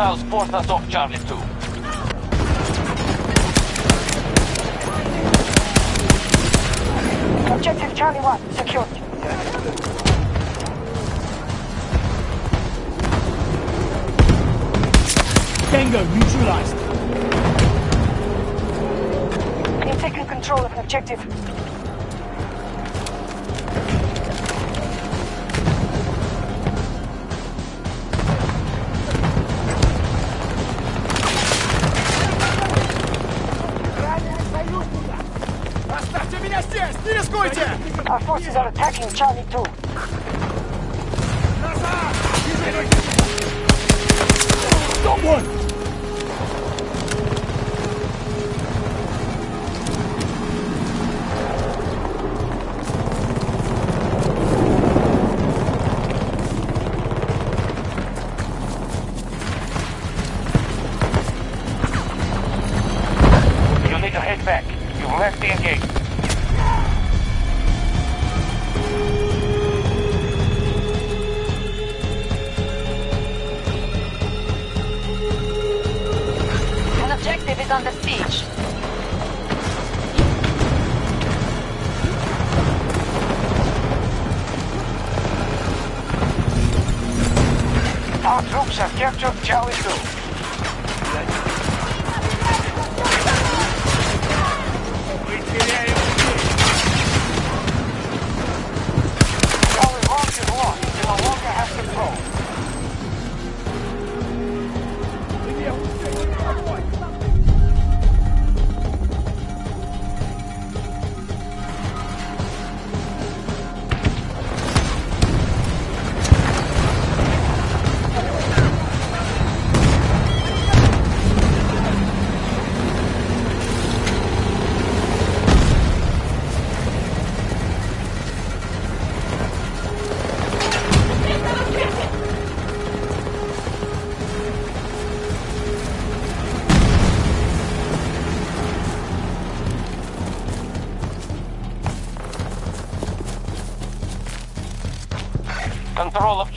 Hostiles forced us off Charlie 2. Objective Charlie 1, secured. Tango neutralized. We have taken control of an objective. are attacking Charlie 2. Stop one! You need to head back. You've left the engagement. Objective is under siege. Our troops have captured Charlie 2.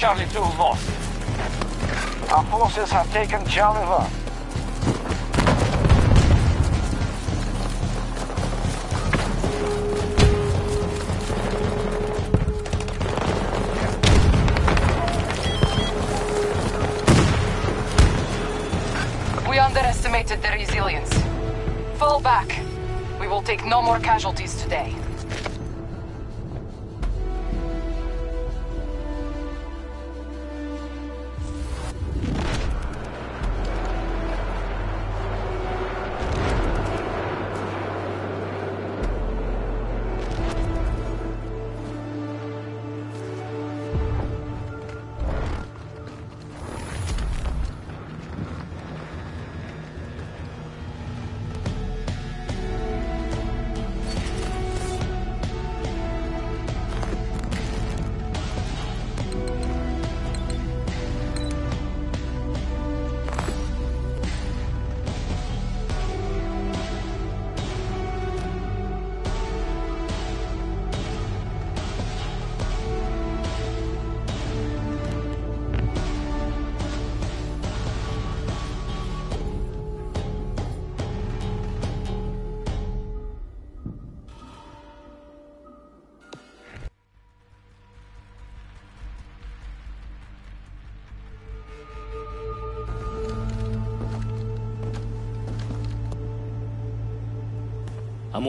Charlie 2 lost. Our forces have taken Charlie 1. We underestimated their resilience. Fall back. We will take no more casualties today.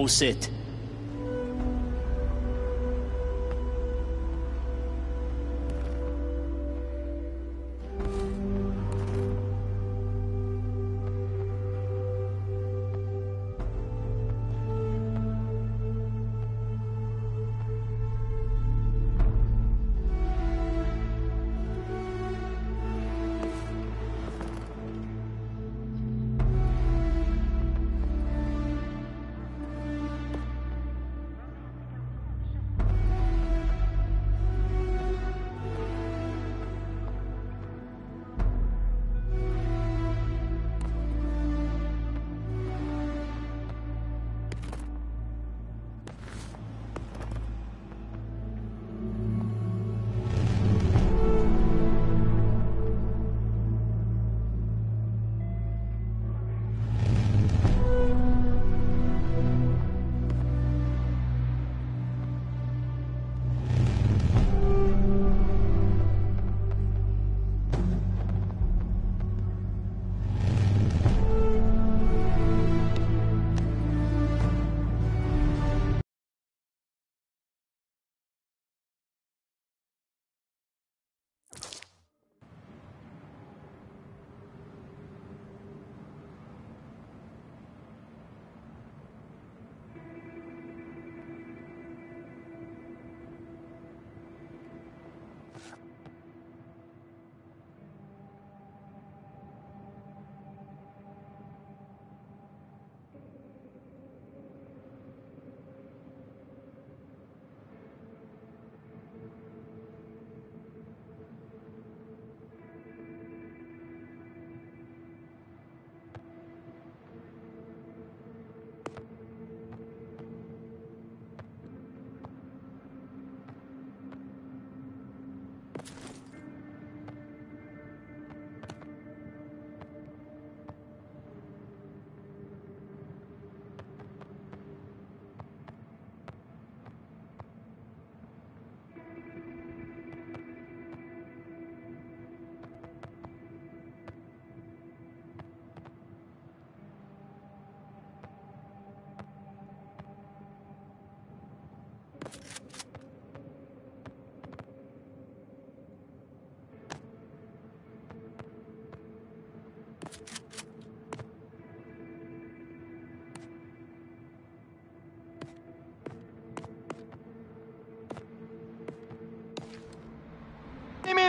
All set.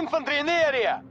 инфантерия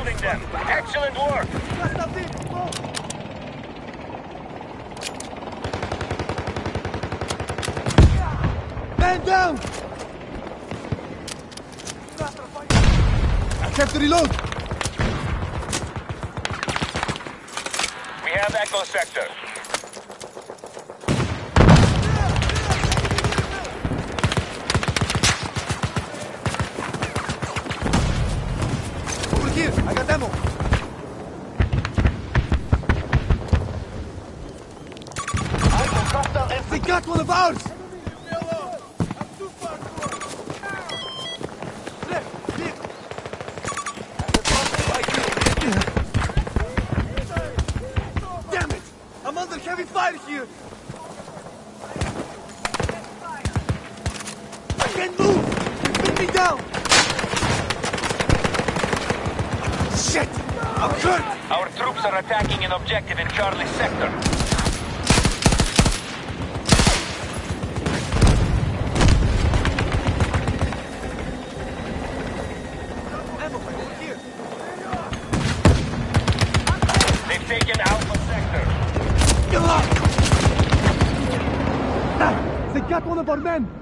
holding them. Excellent work. Man down! I have to reload. We have Echo Sector. Get one of our men.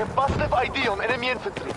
a positive ID on enemy infantry.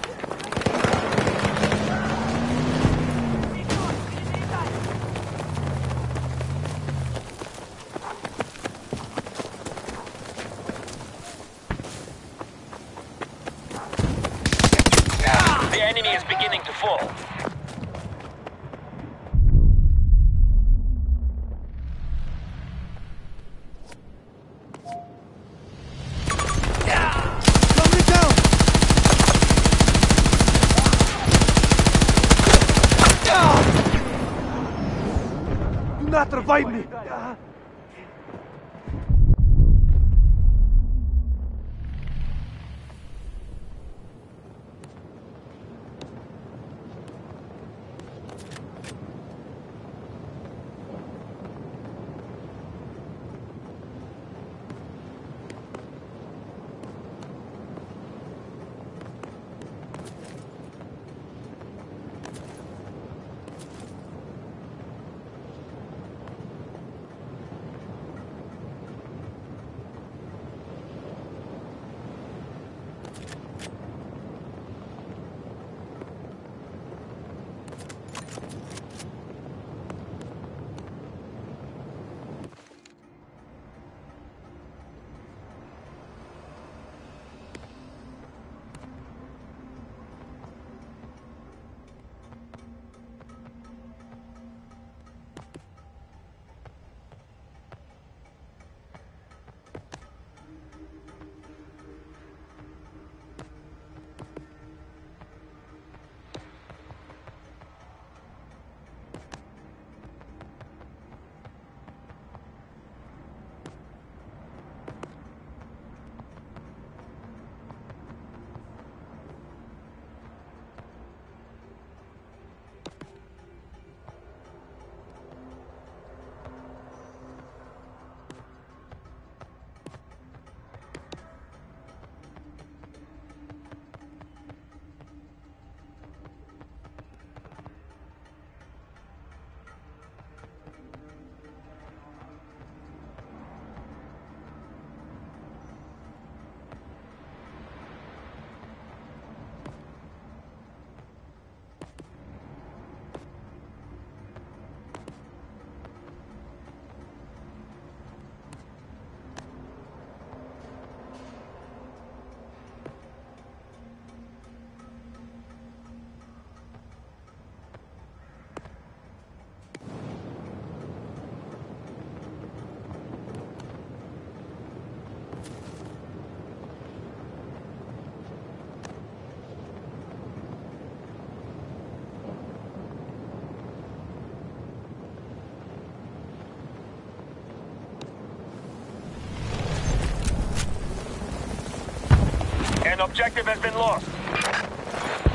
An objective has been lost.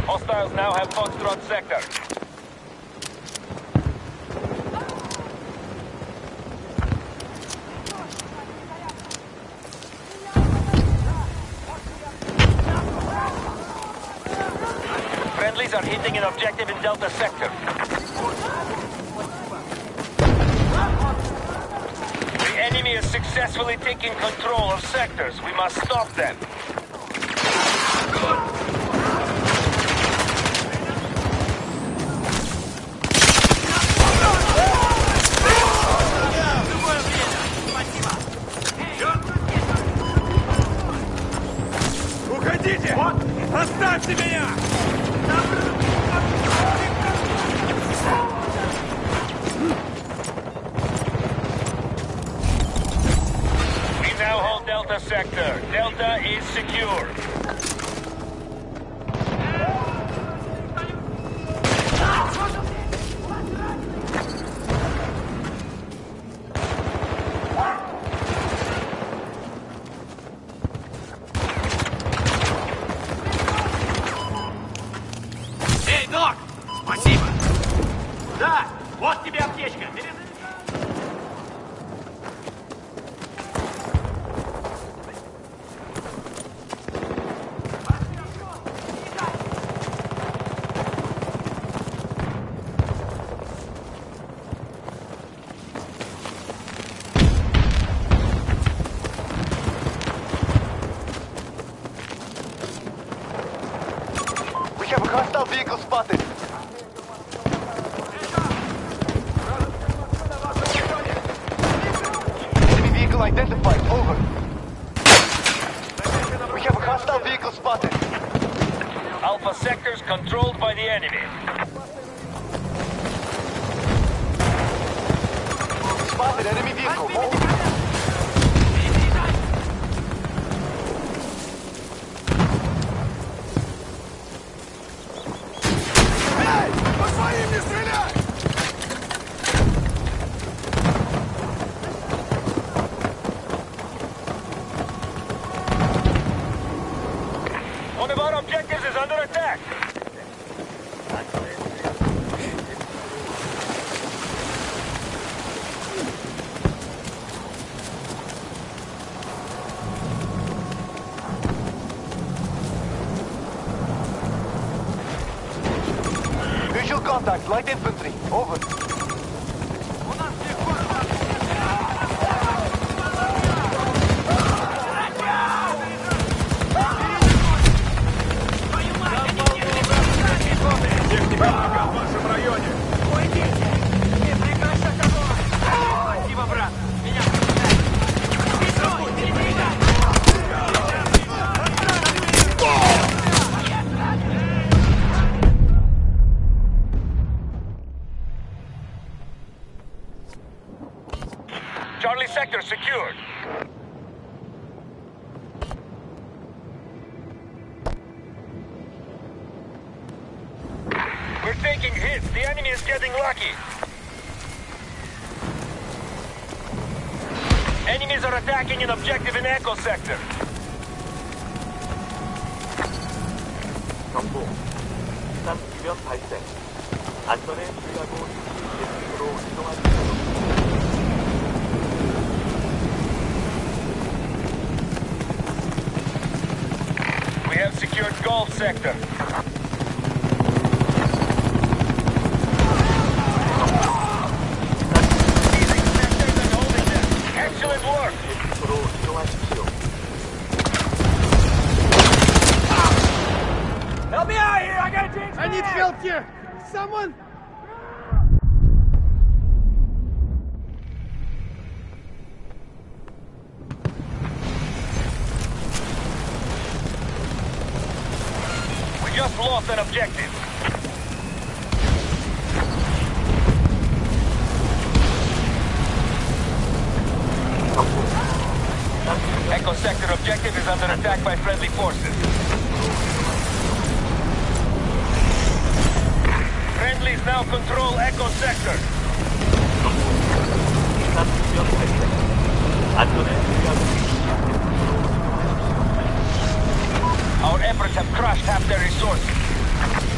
Hostiles now have Foxtrot sector. Friendlies are hitting an objective in Delta sector. The enemy is successfully taking control of sectors. We must stop them. Have a hostile vehicle spotted. Charlie Sector secured. We're taking hits. The enemy is getting lucky. Enemies are attacking an objective in Echo Sector. 전부 부산 주변 발생. 안전에 주의하고 일시 예측으로 이동하십시오. We have secured Golf sector. efforts have crushed half their resources.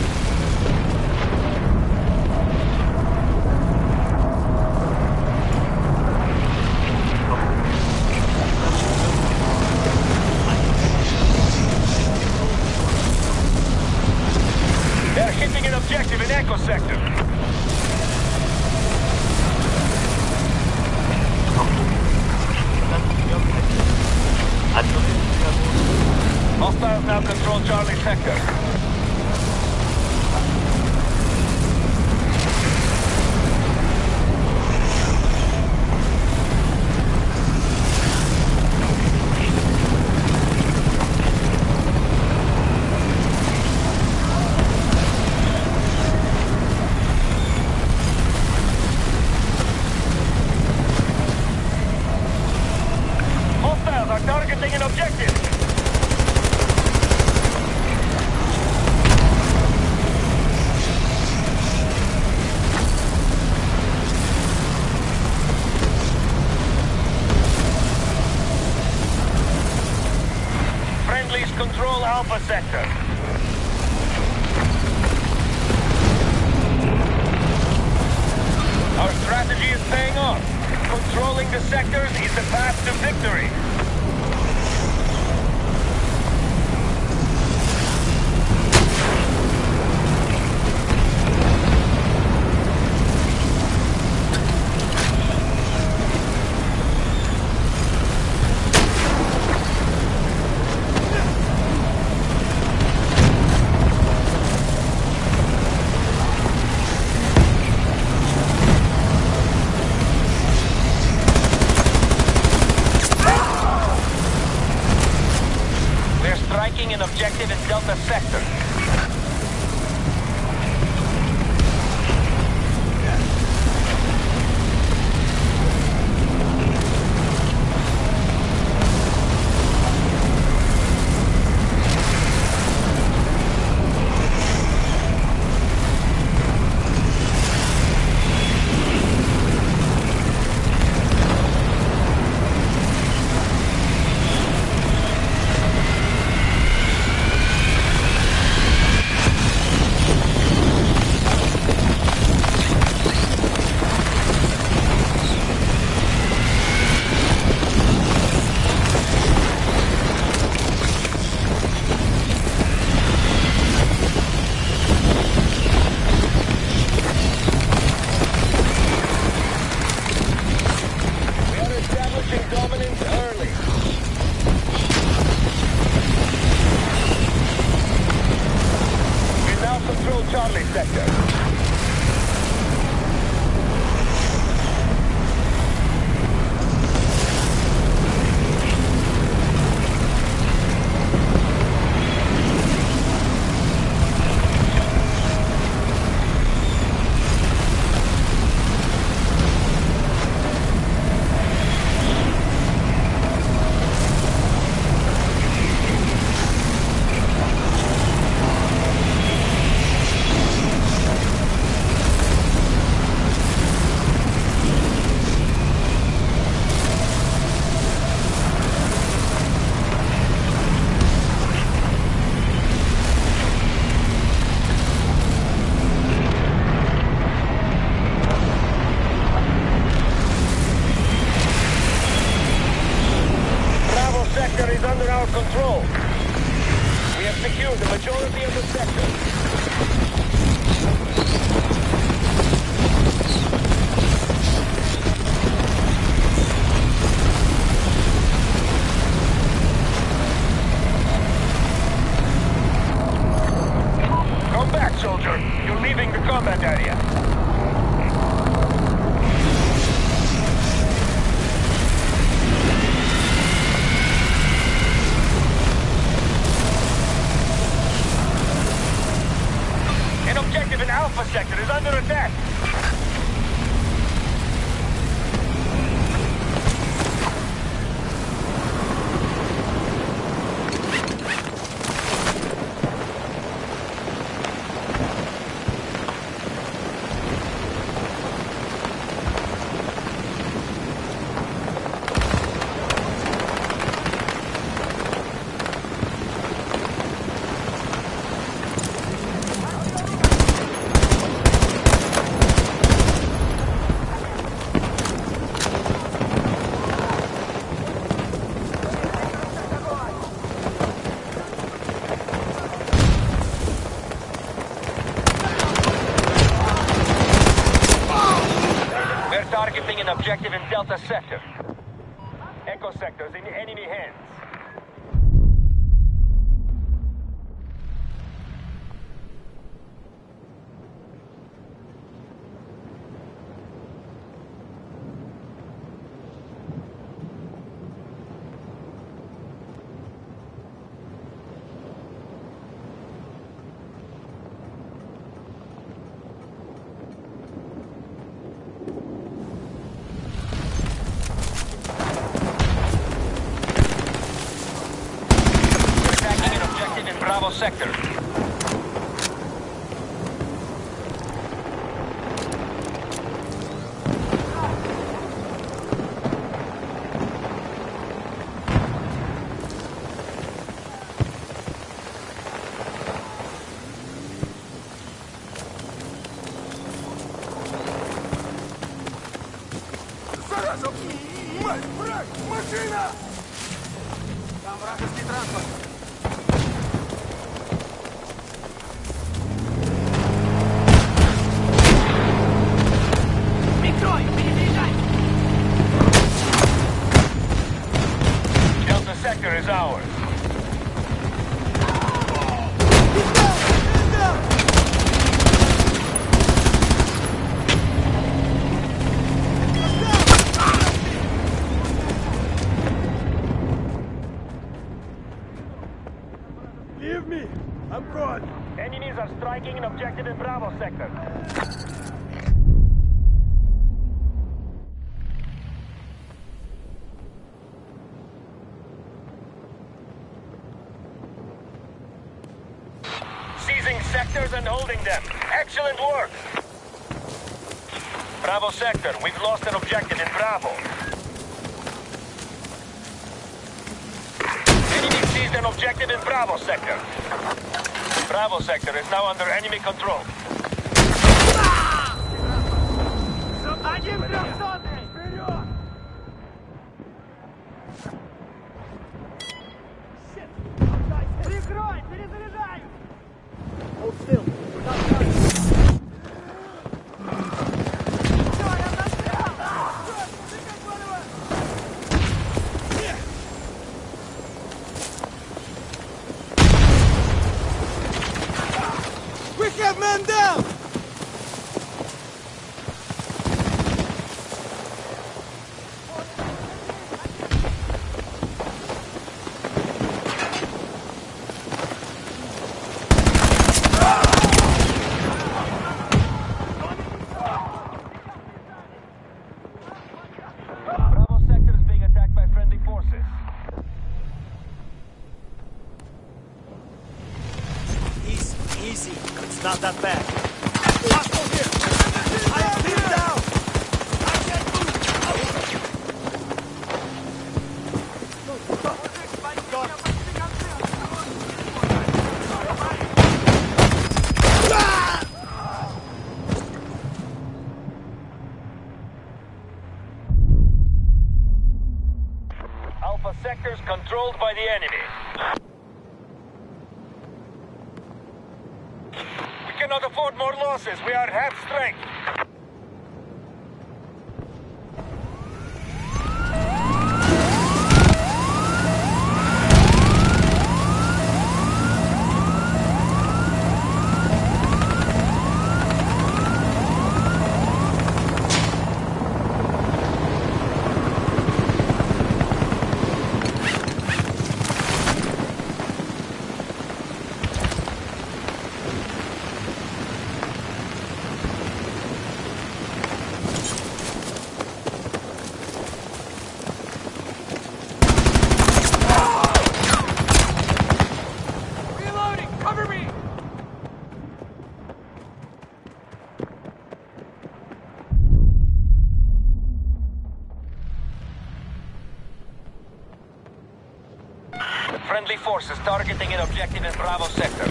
Friendly forces targeting an objective in Bravo sector.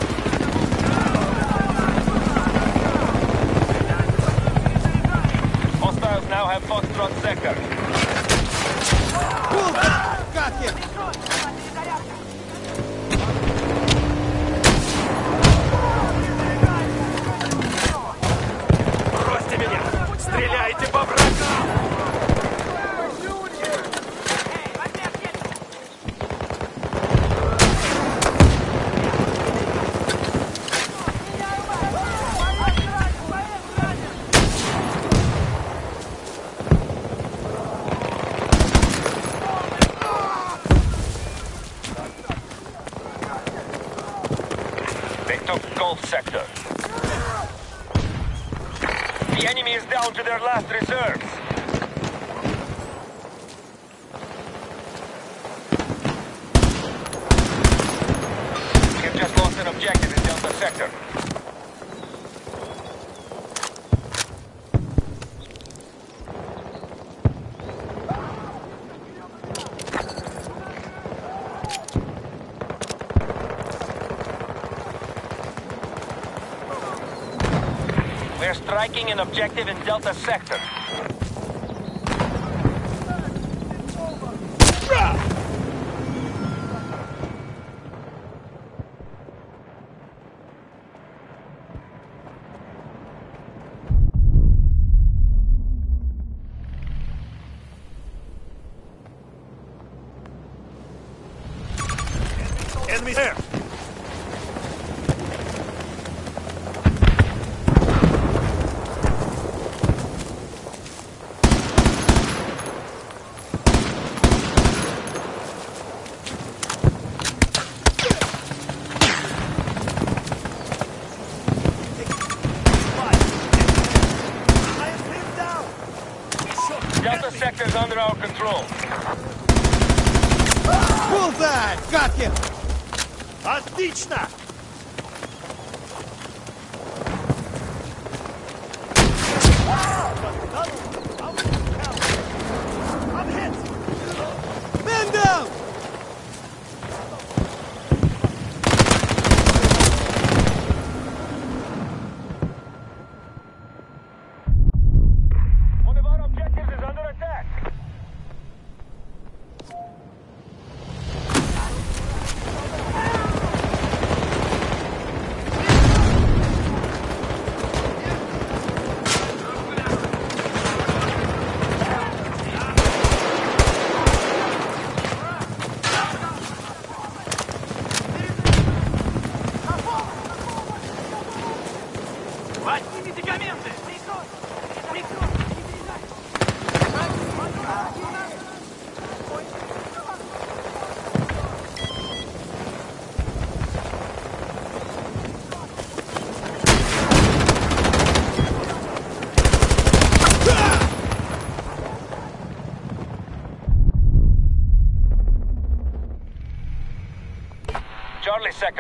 Hostiles now have Foxtrot sector. Got him! taking an objective in Delta Sector. Enemy there!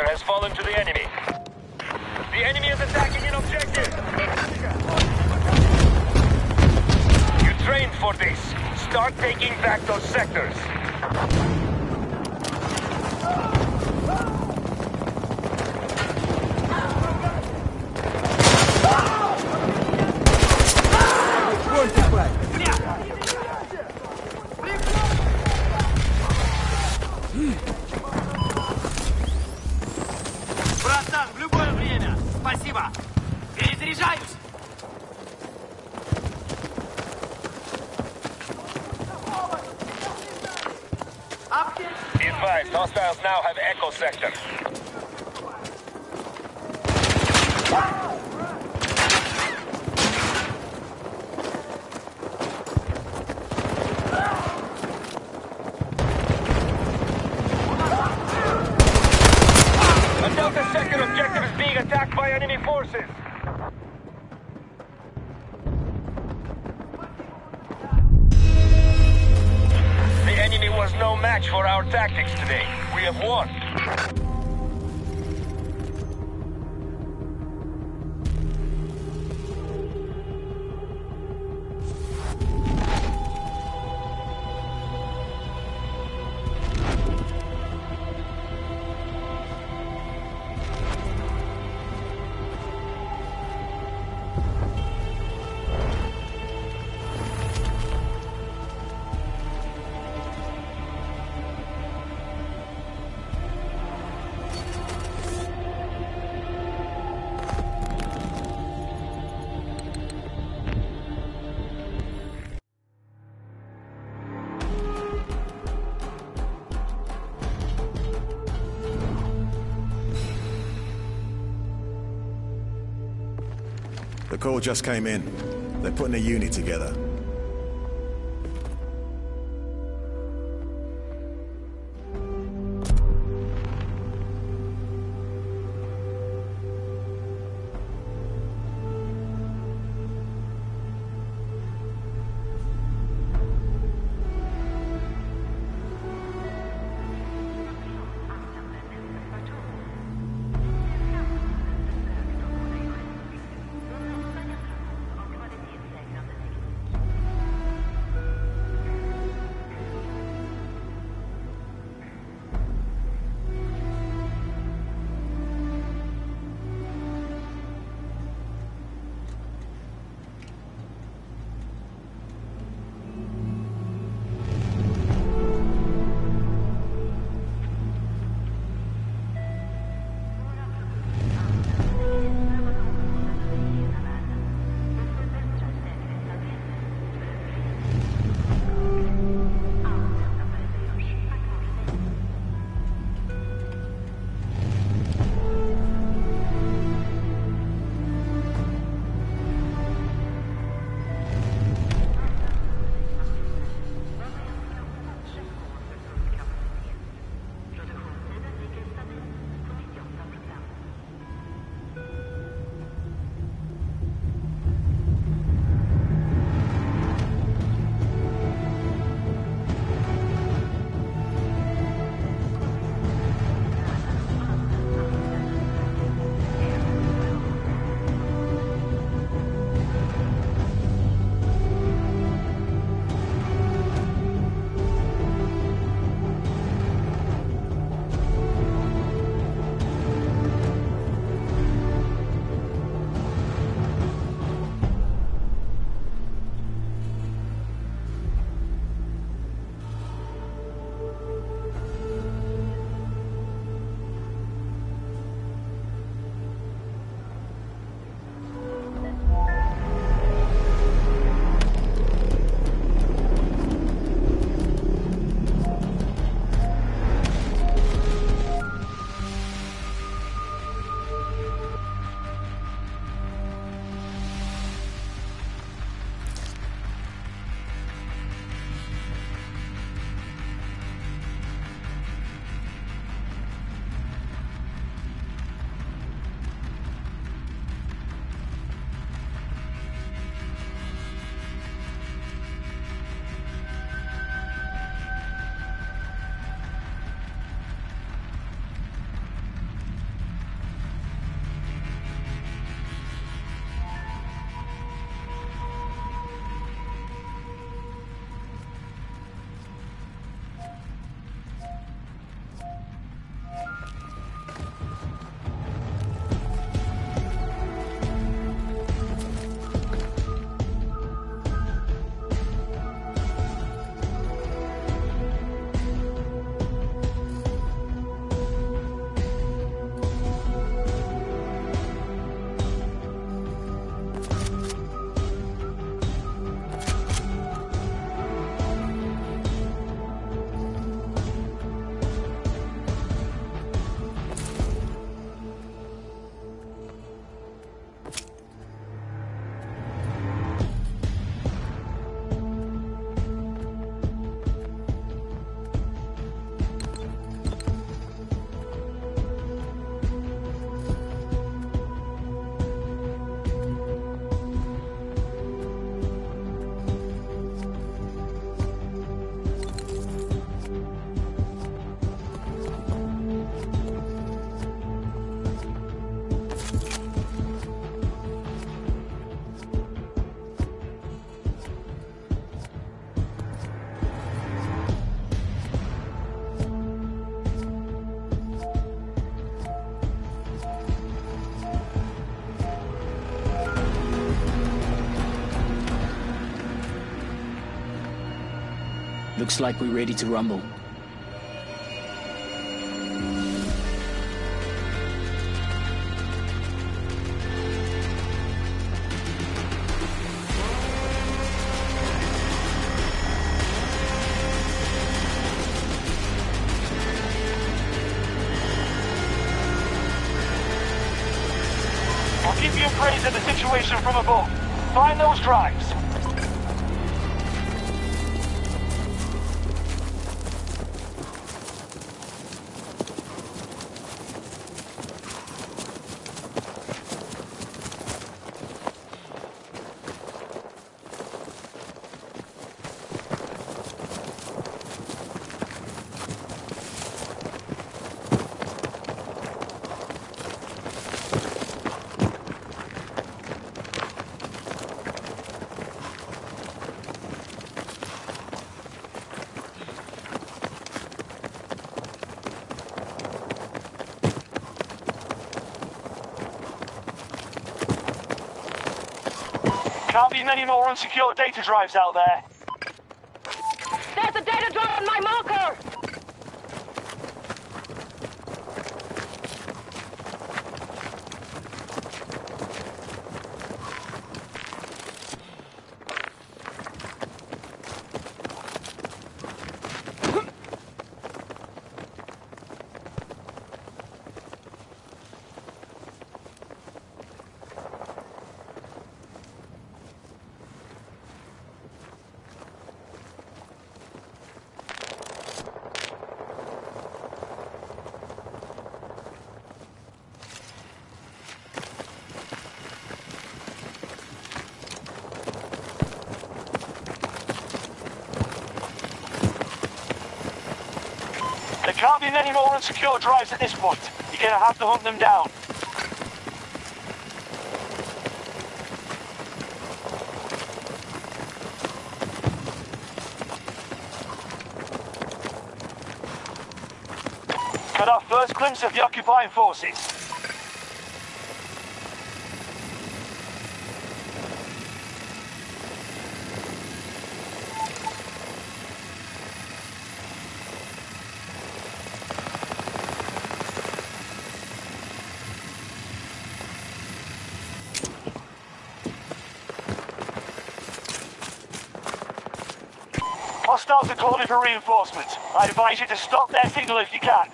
has fallen to the call just came in. They're putting a unit together. Looks like we're ready to rumble. Unsecured data drives out there. There's a data drive on my marker! There can't be many more unsecured drives at this point. You're gonna have to hunt them down. Got our first glimpse of the occupying forces. Hostiles are calling for reinforcements. I advise you to stop their signal if you can.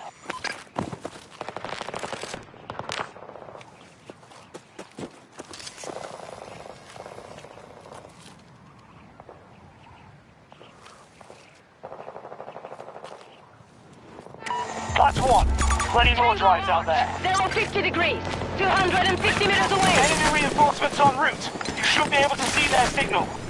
That's one. Plenty more drives out there. Zero 50 degrees. 250 meters away. Enemy reinforcements en route. You should be able to see their signal.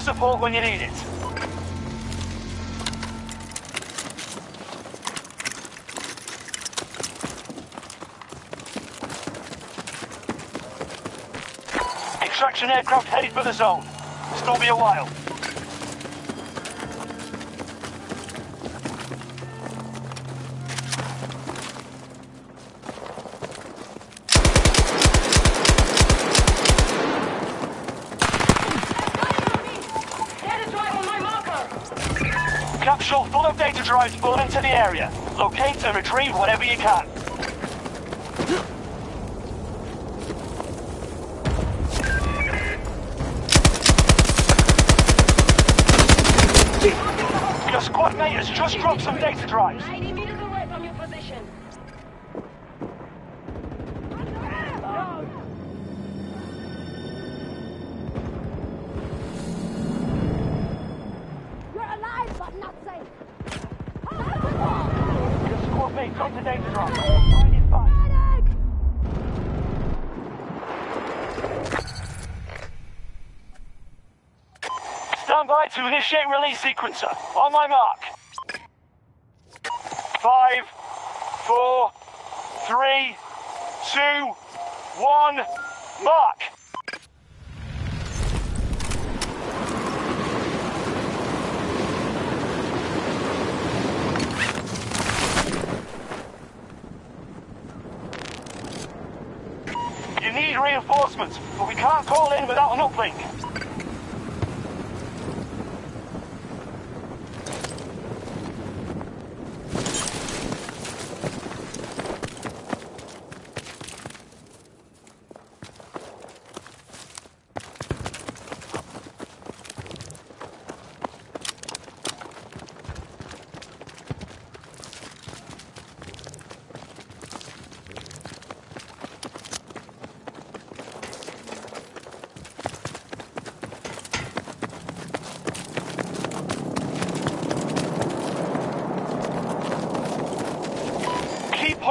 For support when you need it. Extraction aircraft headed for the zone. Still be a while. Full of data drives pulled into the area. Locate and retrieve whatever you can. Your squad mate has just dropped some data drives. Sequencer. On my mark. Five, four, three, two, one, mark. You need reinforcements, but we can't call in without an uplink.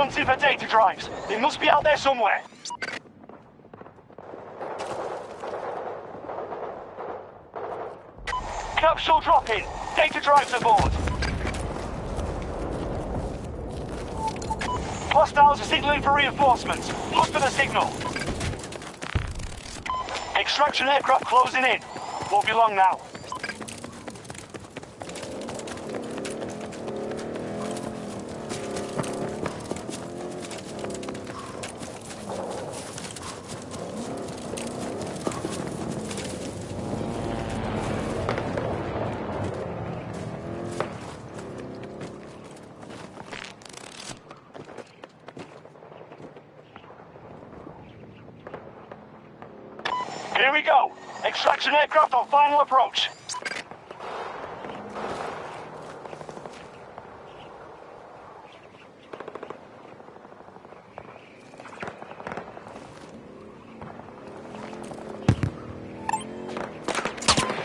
Hunting for data drives. They must be out there somewhere. Capsule drop-in. Data drives aboard. Hostiles are signaling for reinforcements. Look for the signal. Extraction aircraft closing in. Won't be long now. Here we go. Extraction aircraft on final approach.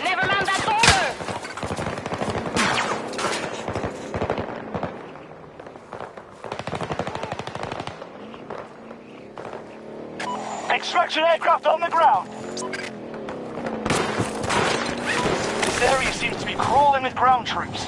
Never mind that order! Extraction aircraft on the ground. This area seems to be crawling with ground troops.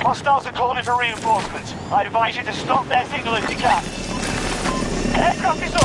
Hostiles are calling for reinforcements. I advise you to stop their signal if you can. Aircraft is